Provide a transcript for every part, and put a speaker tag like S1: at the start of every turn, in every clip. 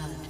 S1: blood.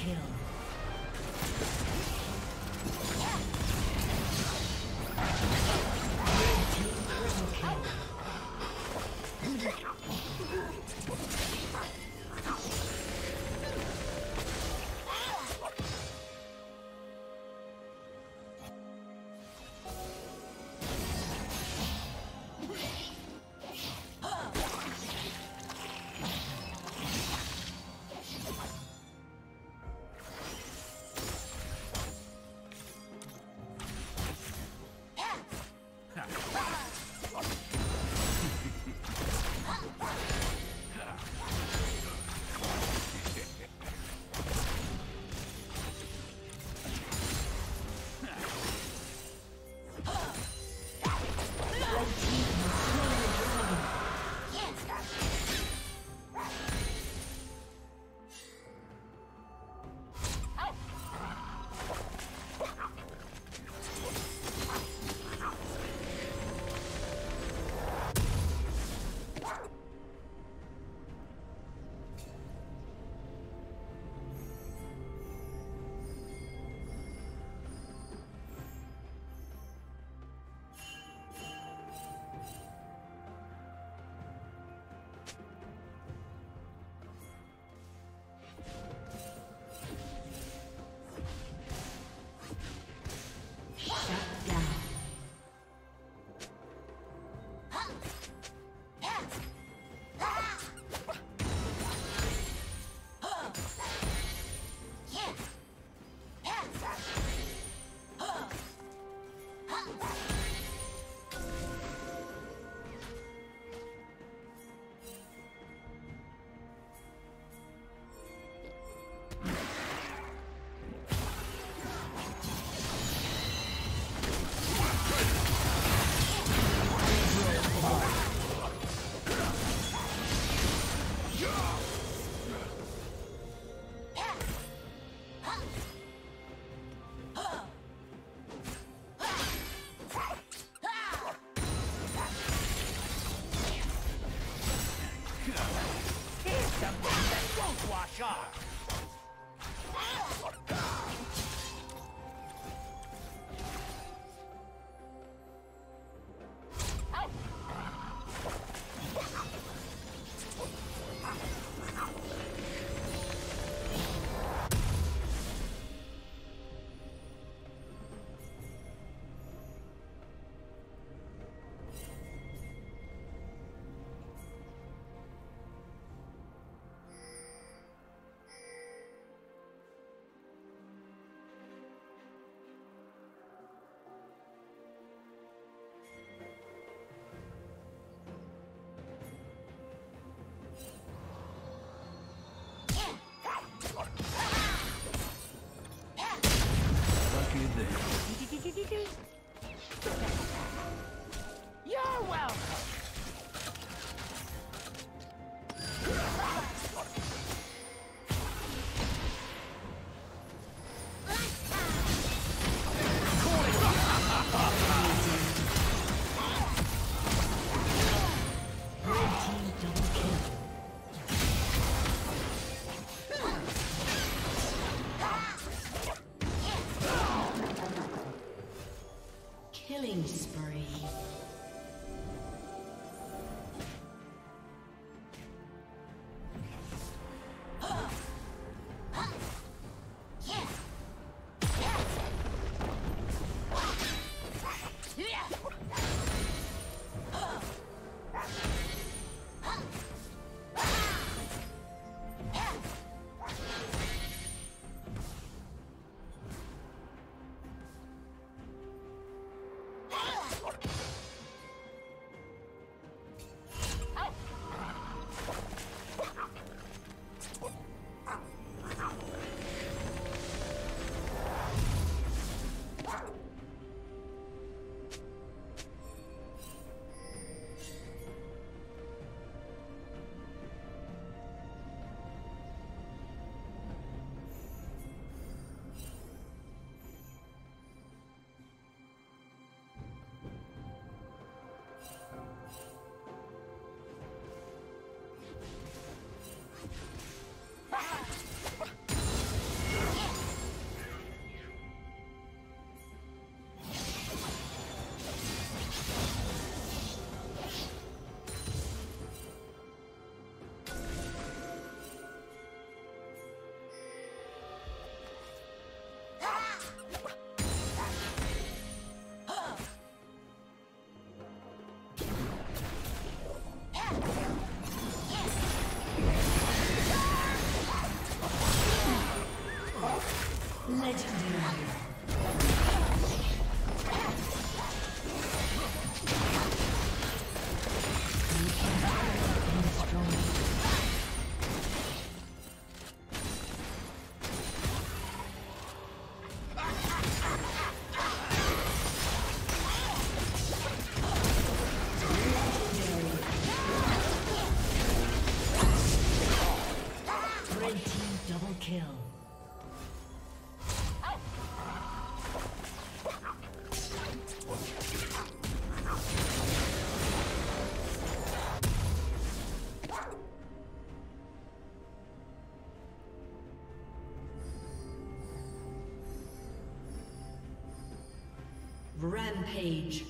S1: Kill. Kill. Rampage.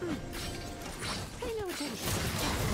S2: Hmm. Pay no attention.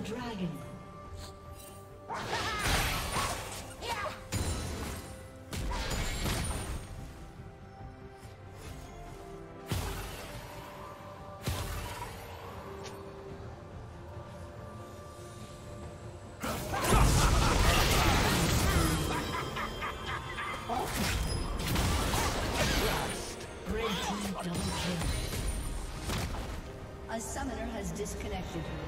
S1: the dragon. disconnected.